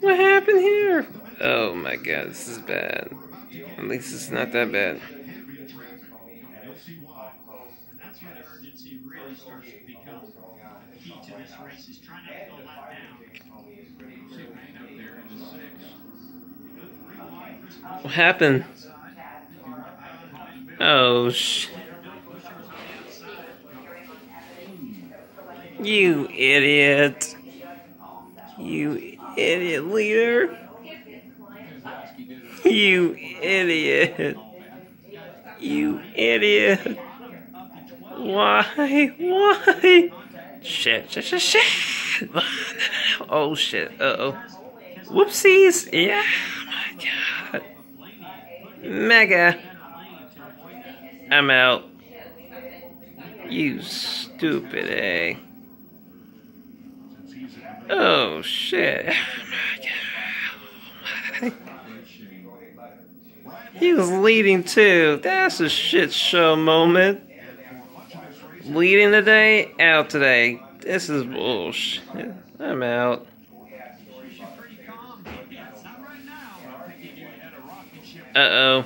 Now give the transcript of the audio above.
What happened here? Oh my god, this is bad. At least it's not that bad. What happened? Oh sh. You idiot. You idiot leader. You idiot. You idiot. Why? Why? Shit, shit, shit, shit. Oh shit. Uh oh. Whoopsies. Yeah. Oh my god. Mega. I'm out. You stupid, eh? Oh shit! He was leading too. That's a shit show moment. Leading today, out today. This is bullshit. I'm out. Uh oh.